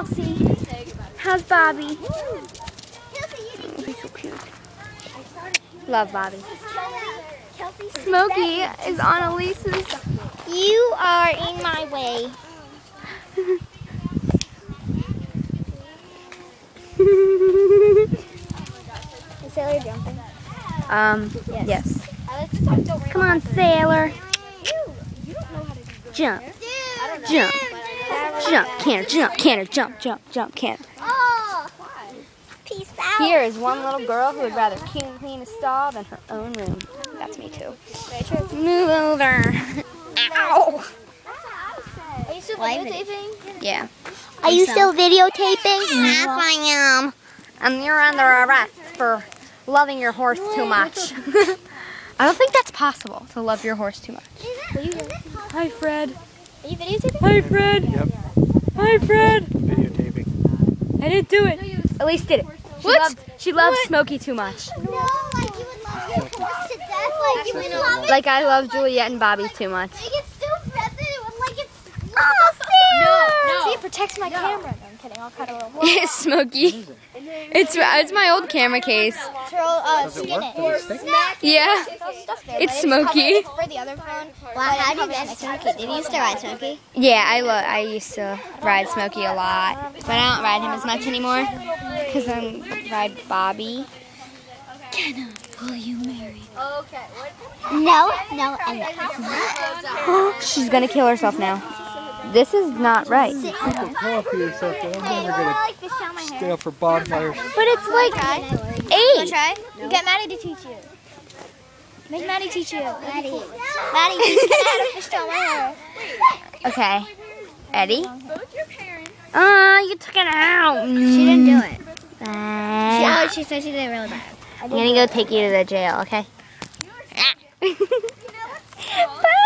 Kelsey. How's Bobby? Oh, he's so cute. Love Bobby. Smokey is on Elise's. You are in my way. Is Sailor jumping? Um, Yes. yes. Come on, sailor. Jump, jump, jump, canter, jump, canter, jump, jump, jump, canter. Oh. Peace out. Here is one little girl who would rather clean, clean a stall than her own room. That's me too. Move over. Ow. Are you still videotaping? Yeah. Are you still videotaping? Yes, I am. And you're under arrest for loving your horse too much. I don't think that's possible to love your horse too much. Hi, Fred. Are you videotaping? Hi, Fred. Yep. Hi, Fred. Videotaping. I didn't do it. Elise did it. She What? loved, she loved Smokey too much. No, like you would love your horse to death, like you would love it. Like I love Juliet and Bobby too much. Like it's so present, like it's. Oh, Sarah! See, it protects my camera. No, I'm kidding. I'll cut a little. It's Smokey. It's it's my old camera case. Throw, uh, Does it work? Does it stick? Yeah. Throw stuff there, It's but Smokey. It's covered- it's for the other phone. Wow, how do you get Smokey? Did you used to ride Smokey? Yeah, I love. I used to ride Smokey a lot, but I don't ride him as much anymore because I ride Bobby. Kenna, will you marry me? No, no, and no. She's gonna kill herself now. This is not right. Coffee or something. I'm never gonna like this on my hair. stay up for bonfires. But it's like Wanna eight. try? Get Maddie to teach you. Make Maddie teach you. Maddie. Maddie, teach me how to fish down my hair. Okay, Eddie. Ah, you took it out. She didn't do it. She, oh, she said she did it really bad. I'm gonna go take you to the jail. Okay.